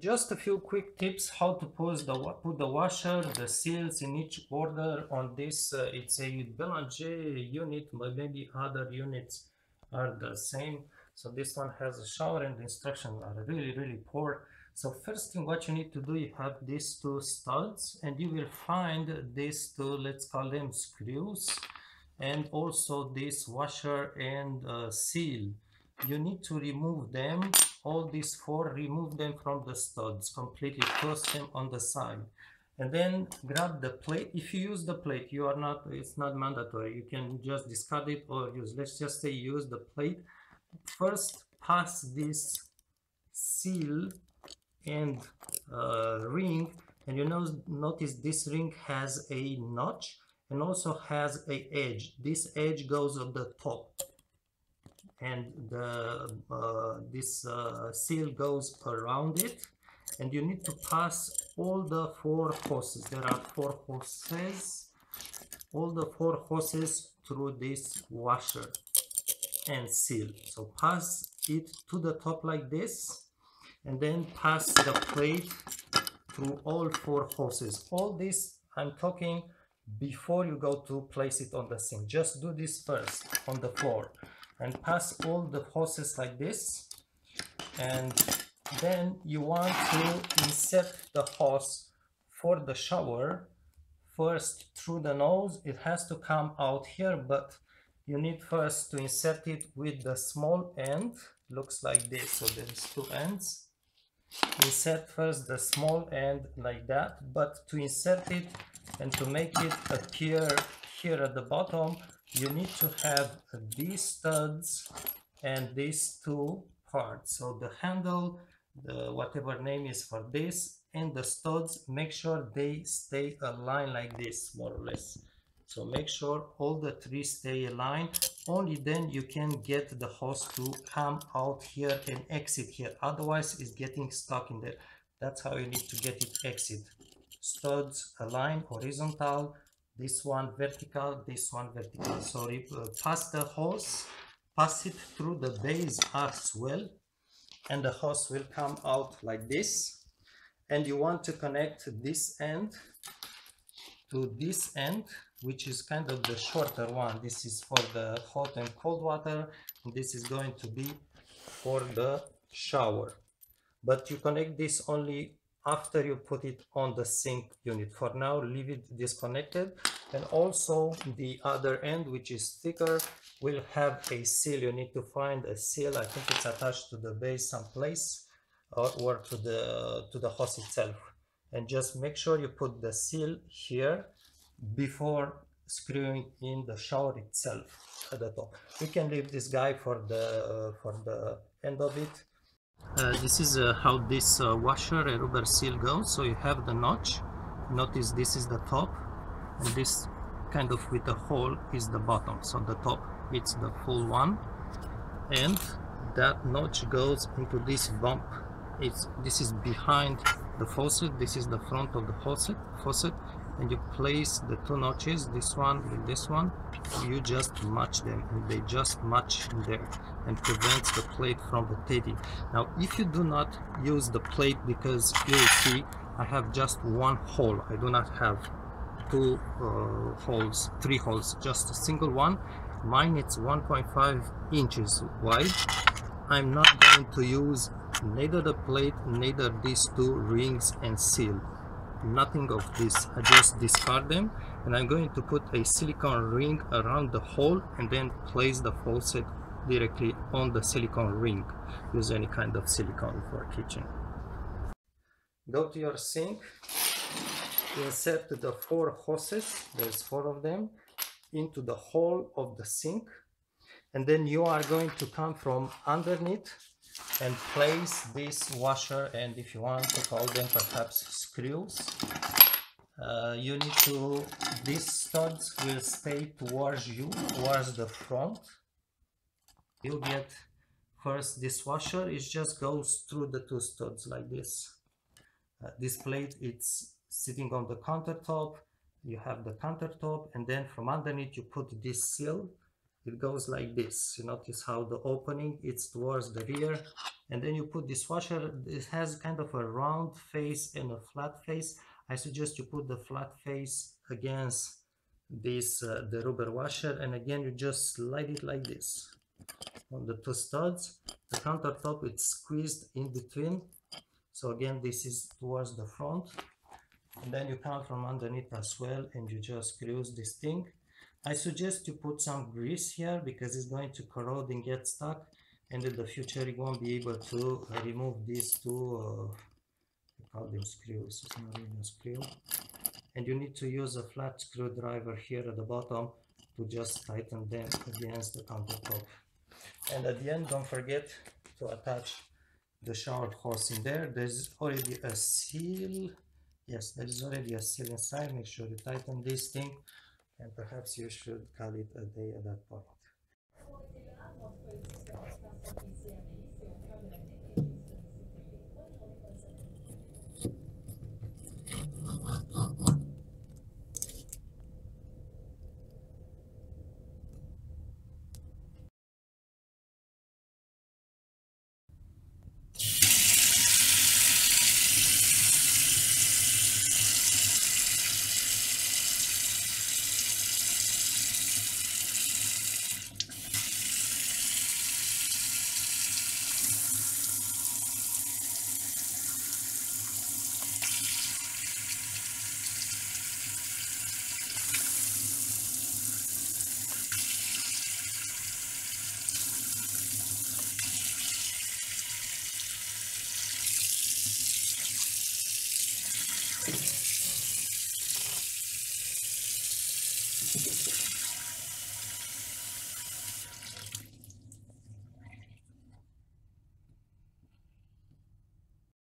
Just a few quick tips how to put the put the washer, the seals in each order on this. Uh, it's a Belanger unit, but maybe other units are the same. So this one has a shower and the instructions are really, really poor. So first thing what you need to do, you have these two studs and you will find these two, let's call them screws and also this washer and uh, seal. You need to remove them all these four remove them from the studs completely toss them on the side and then grab the plate. If you use the plate you are not it's not mandatory. You can just discard it or use let's just say use the plate. First pass this seal and uh, ring and you know notice this ring has a notch and also has a edge. This edge goes on the top and the uh, this uh, seal goes around it. And you need to pass all the four hoses there are four hoses all the four hoses through this washer and seal. So pass it to the top like this and then pass the plate through all four hoses all this i'm talking before you go to place it on the sink. Just do this first on the floor and pass all the hoses like this. And then you want to insert the hose for the shower. First through the nose it has to come out here but you need first to insert it with the small end. Looks like this so there's two ends. Insert first the small end like that but to insert it and to make it appear here at the bottom you need to have these studs and these two parts. So the handle the whatever name is for this and the studs make sure they stay aligned like this more or less. So make sure all the three stay aligned. Only then you can get the hose to come out here and exit here. Otherwise it's getting stuck in there. That's how you need to get it exit. Studs align horizontal this one vertical this one vertical so uh, pass the hose pass it through the base as well and the hose will come out like this. And you want to connect this end to this end which is kind of the shorter one. This is for the hot and cold water and this is going to be for the shower. But you connect this only after you put it on the sink unit. For now leave it disconnected. And also the other end which is thicker will have a seal. You need to find a seal. I think it's attached to the base someplace or, or to the to the hose itself. And just make sure you put the seal here before screwing in the shower itself at the top. We can leave this guy for the uh, for the end of it uh, this is uh, how this uh, washer and rubber seal goes. So you have the notch. Notice this is the top. And this kind of with a hole is the bottom. So the top it's the full one. And that notch goes into this bump. It's this is behind the faucet. This is the front of the faucet faucet and you place the two notches this one and this one. You just match them and they just match there and prevents the plate from rotating. Now if you do not use the plate because you see I have just one hole. I do not have two uh, holes three holes just a single one. Mine it's 1.5 inches wide. I'm not going to use neither the plate neither these two rings and seal nothing of this I just discard them and I'm going to put a silicone ring around the hole and then place the faucet directly on the silicone ring. Use any kind of silicone for kitchen. Go to your sink. Insert the four hoses there's four of them into the hole of the sink. And then you are going to come from underneath and place this washer and if you want to call them perhaps screws. Uh, you need to these studs will stay towards you towards the front. You get first this washer it just goes through the two studs like this. Uh, this plate it's sitting on the countertop. You have the countertop and then from underneath you put this seal it goes like this. You notice how the opening it's towards the rear and then you put this washer it has kind of a round face and a flat face. I suggest you put the flat face against this uh, the rubber washer and again you just slide it like this on the two studs. The countertop is squeezed in between. So again this is towards the front. And then you come from underneath as well and you just cruise this thing I suggest you put some grease here because it's going to corrode and get stuck and in the future you won't be able to remove these two uh, call them screws, it's not even a screw. And you need to use a flat screwdriver here at the bottom to just tighten them against the countertop. And at the end don't forget to attach the shower hose in there. There's already a seal. Yes there's already a seal inside. Make sure you tighten this thing and perhaps you should call it a day at that point Thank you.